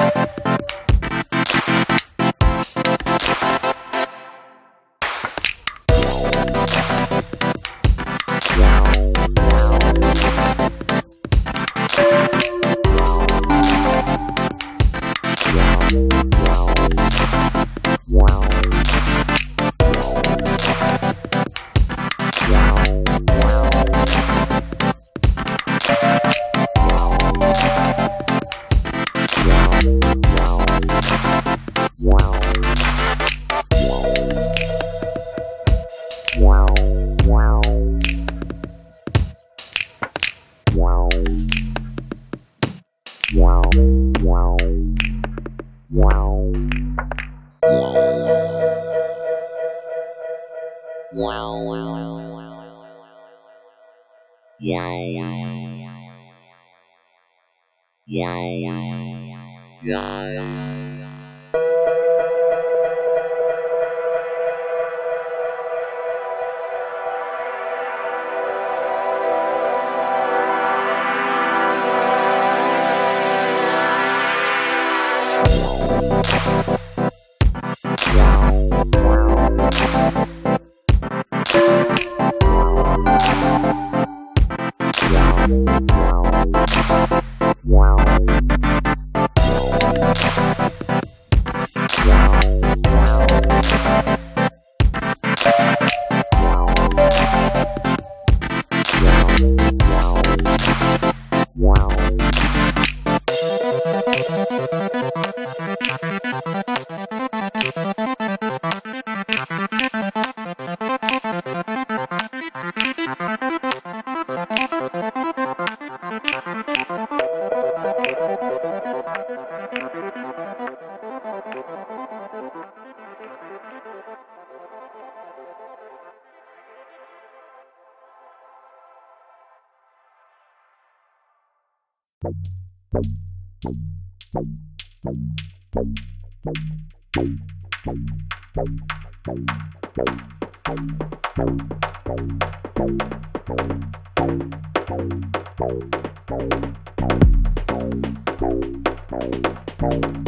Wow. Yeah. Wow. Thank Bye.